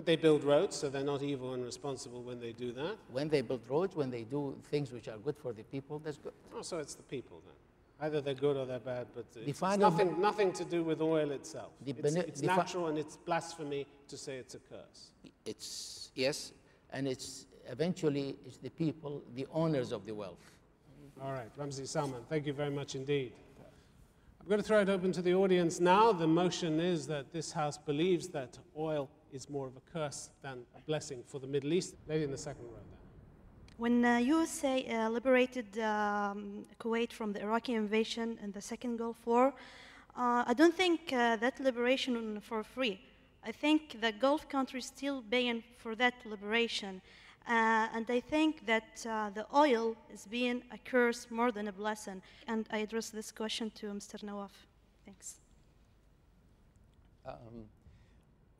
But they build roads, so they're not evil and responsible when they do that. When they build roads, when they do things which are good for the people, that's good. Oh, so it's the people then. Either they're good or they're bad, but it's, it's nothing, nothing to do with oil itself. The It's, it's natural and it's blasphemy to say it's a curse. It's, yes, and it's eventually it's the people, the owners of the wealth. All right, Ramzi Salman, thank you very much indeed. I'm going to throw it open to the audience now. The motion is that this House believes that oil is more of a curse than a blessing for the Middle East. Lady in the second row there. When uh, USA uh, liberated um, Kuwait from the Iraqi invasion in the second Gulf War, uh, I don't think uh, that liberation for free. I think the Gulf countries still paying for that liberation. Uh, and I think that uh, the oil is being a curse more than a blessing. And I address this question to Mr. Nawaf. Thanks. Um,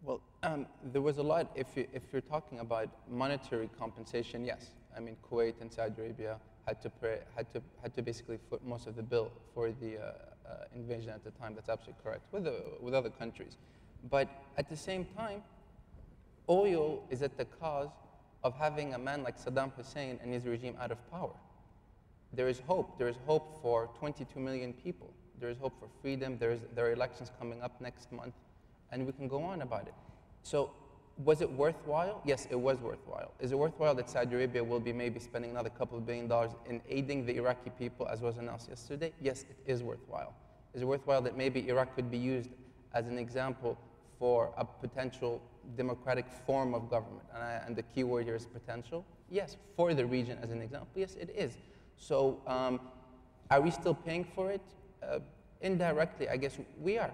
well, um, there was a lot, if, you, if you're talking about monetary compensation, yes. I mean, Kuwait and Saudi Arabia had to, had to, had to basically foot most of the bill for the uh, uh, invasion at the time. That's absolutely correct, with, the, with other countries. But at the same time, oil is at the cause of having a man like Saddam Hussein and his regime out of power. There is hope. There is hope for 22 million people. There is hope for freedom. There, is, there are elections coming up next month, and we can go on about it. So, was it worthwhile? Yes, it was worthwhile. Is it worthwhile that Saudi Arabia will be maybe spending another couple of billion dollars in aiding the Iraqi people, as was announced yesterday? Yes, it is worthwhile. Is it worthwhile that maybe Iraq could be used as an example for a potential democratic form of government? And, I, and the key word here is potential. Yes, for the region as an example. Yes, it is. So, um, are we still paying for it? Uh, indirectly, I guess we are.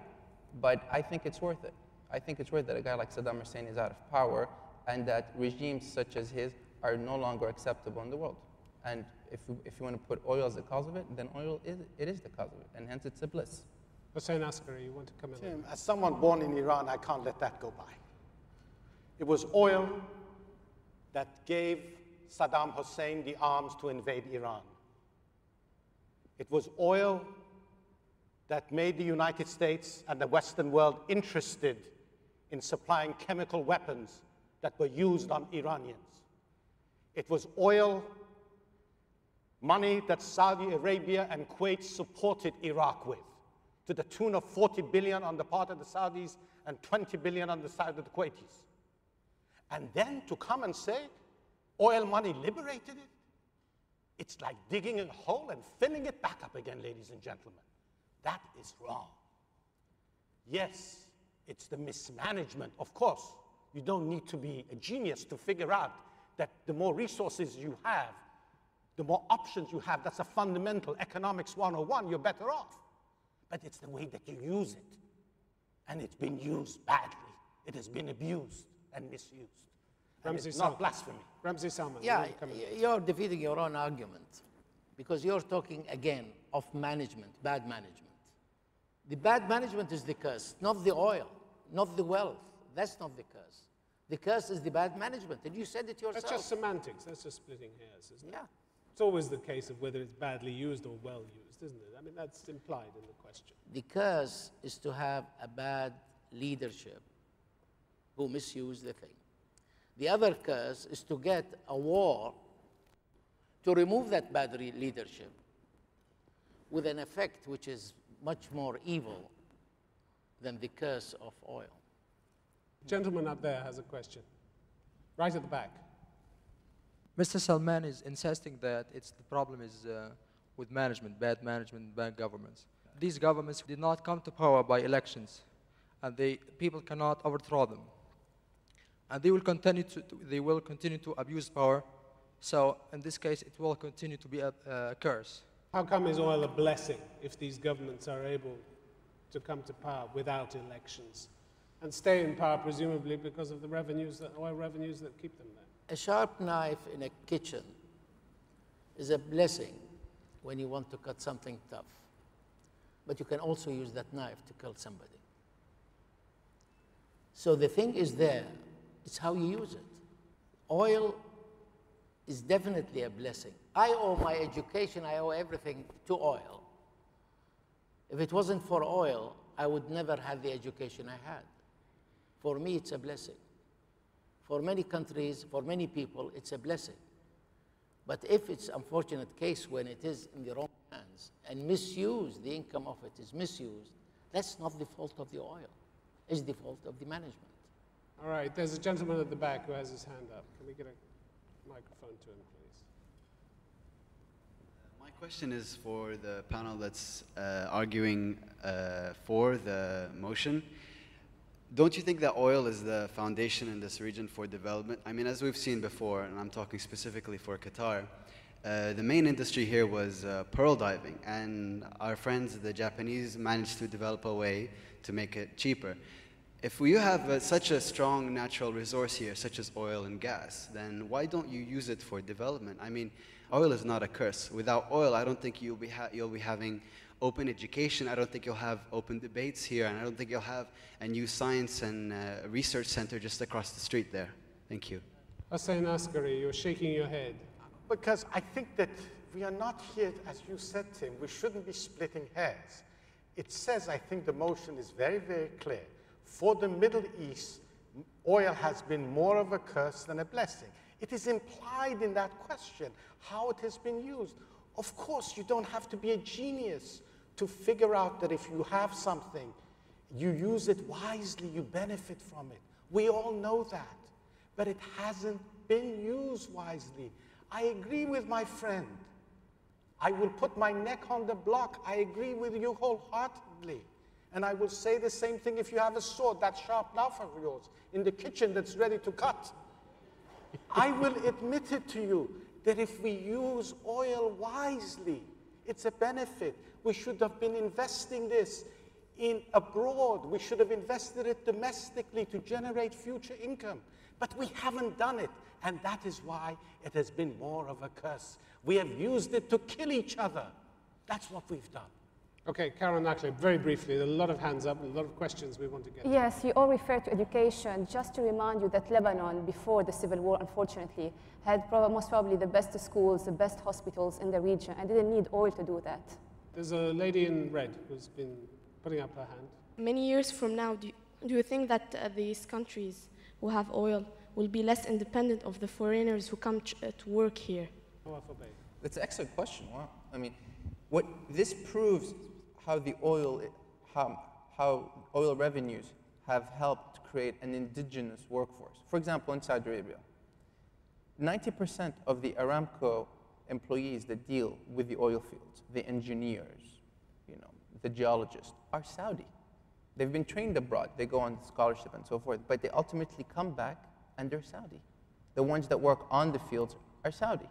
But I think it's worth it. I think it's worth that a guy like Saddam Hussein is out of power and that regimes such as his are no longer acceptable in the world. And if, we, if you want to put oil as the cause of it, then oil is, it is the cause of it, and hence it's a bliss. Hossein Askari, you want to come in? Tim, as someone born in Iran, I can't let that go by. It was oil that gave Saddam Hussein the arms to invade Iran. It was oil that made the United States and the Western world interested in supplying chemical weapons that were used on Iranians. It was oil, money that Saudi Arabia and Kuwait supported Iraq with, to the tune of 40 billion on the part of the Saudis and 20 billion on the side of the Kuwaitis. And then to come and say oil money liberated it, it's like digging a hole and filling it back up again, ladies and gentlemen. That is wrong. Yes, it's the mismanagement. Of course, you don't need to be a genius to figure out that the more resources you have, the more options you have. That's a fundamental economics 101. You're better off. But it's the way that you use it. And it's been used badly. It has been abused and misused. And Salman. not blasphemy. Ramzi Salman, Yeah, want to come in? y- you're defeating your own argument because you're talking again of management, bad management. The bad management is the curse, not the oil, not the wealth. That's not the curse. The curse is the bad management, and you said it yourself. That's just semantics. That's just splitting hairs, isn't it? yeah. It's always the case of whether it's badly used or well used, isn't it? I mean, that's implied in the question. The curse is to have a bad leadership who misuse the thing. The other curse is to get a war to remove that bad re- leadership with an effect which is much more evil than the curse of oil. Gentleman up there has a question. Right at the back. Mr. Salman is insisting that it's the problem is uh, with management, bad management, bad governments. These governments did not come to power by elections, and they people cannot overthrow them. And they will continue to to- they will continue to abuse power. So in this case, it will continue to be a, a curse. How come is oil a blessing if these governments are able to come to power without elections and stay in power, presumably because of the revenues, that, oil revenues that keep them there? A sharp knife in a kitchen is a blessing when you want to cut something tough. But you can also use that knife to kill somebody. So the thing is there, it's how you use it. Oil is definitely a blessing. I owe my education, I owe everything to oil. If it wasn't for oil, I would never have the education I had. For me, it's a blessing. For many countries, for many people, it's a blessing. But if it's unfortunate case when it is in the wrong hands and misused, the income of it is misused, that's not the fault of the oil. It's the fault of the management. All right, there's a gentleman at the back who has his hand up. Can we get a microphone to him, please? My question is for the panel that's uh, arguing uh, for the motion. Don't you think that oil is the foundation in this region for development? I mean, as we've seen before, and I'm talking specifically for Qatar, uh, the main industry here was uh, pearl diving, and our friends, the Japanese, managed to develop a way to make it cheaper. If you have uh, such a strong natural resource here, such as oil and gas, then why don't you use it for development? I mean, oil is not a curse. Without oil, I don't think you'll be, ha- you'll be having open education. I don't think you'll have open debates here, and I don't think you'll have a new science and uh, research center just across the street there. Thank you. Hossein Askari, you're shaking your head. Because I think that we are not here, as you said, Tim, we shouldn't be splitting hairs. It says, I think the motion is very, very clear. For the Middle East, oil has been more of a curse than a blessing. It is implied in that question how it has been used. Of course, you don't have to be a genius to figure out that if you have something, you use it wisely, you benefit from it. We all know that. But it hasn't been used wisely. I agree with my friend. I will put my neck on the block. I agree with you wholeheartedly. And I will say the same thing if you have a sword, that sharp knife of yours, in the kitchen that's ready to cut. I will admit it to you that if we use oil wisely, it's a benefit. We should have been investing this in abroad. We should have invested it domestically to generate future income. But we haven't done it. And that is why it has been more of a curse. We have used it to kill each other. That's what we've done. Okay, Carole Nakhle, very briefly, a lot of hands up, a lot of questions we want to get. to. Yes, you all refer to education. Just to remind you that Lebanon, before the civil war, unfortunately, had prob- most probably the best schools, the best hospitals in the region, and didn't need oil to do that. There's a lady in red who's been putting up her hand. Many years from now, do you, do you think that uh, these countries who have oil will be less independent of the foreigners who come ch- uh, to work here? Nawaf That's an excellent question. Wow. I mean, what this proves how the oil, how, how oil revenues have helped create an indigenous workforce. For example, in Saudi Arabia, 90% of the Aramco employees that deal with the oil fields, the engineers, you know, the geologists, are Saudi. They've been trained abroad. They go on scholarship and so forth, but they ultimately come back and they're Saudi. The ones that work on the fields are Saudi.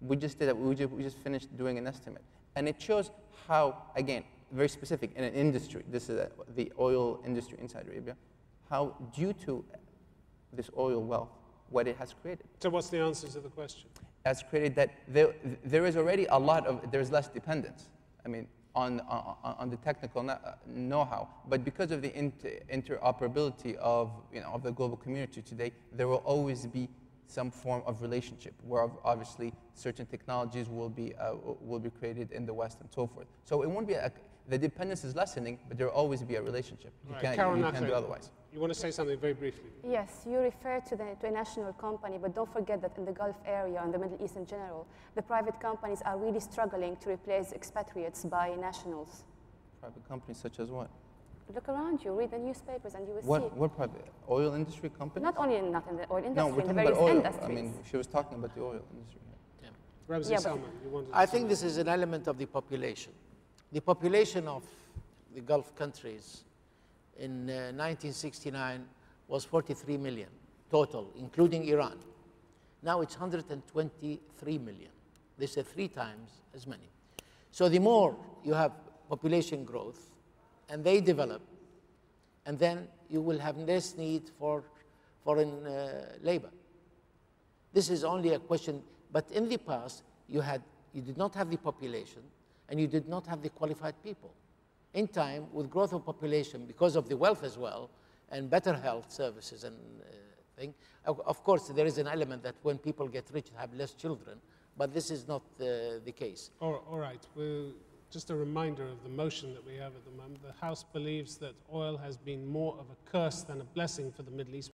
We just did it. We just, we just finished doing an estimate. And it shows how, again, very specific in an industry, this is a, the oil industry in Saudi Arabia, how due to this oil wealth, what it has created. So, what's the answer to the question? Has created that there, there is already a lot of, there's less dependence. I mean, on, on, on the technical know-how, but because of the inter, interoperability of, you know, of the global community today, there will always be some form of relationship where obviously certain technologies will be, uh, will be created in the West and so forth. So it won't be, a, the dependence is lessening, but there will always be a relationship. You Right, can't, Carole you can't do otherwise. You want to say something very briefly? Yes, you refer to, the, to a national company, but don't forget that in the Gulf area and the Middle East in general, the private companies are really struggling to replace expatriates by nationals. Private companies such as what? Look around you, read the newspapers, and you will What, see. what private? Oil industry companies? Not only in, not in the oil industry, no, we're in the talking about oil. industries. I mean, she was talking about the oil industry. here. Ramzi Yeah, Salman, you wanted to I say think this is an element of the population. The population of the Gulf countries in uh, 1969 was 43 million total, including Iran. Now it's 123 million. They say three times as many. So the more you have population growth and they develop, and then you will have less need for foreign uh, labor. This is only a question, but in the past, you, had, you did not have the population and you did not have the qualified people. In time, with growth of population, because of the wealth as well, and better health services and uh, thing, of, course, there is an element that when people get rich, have less children, but this is not uh, the case. All, all right. Just a reminder of the motion that we have at the moment. The House believes that oil has been more of a curse than a blessing for the Middle East.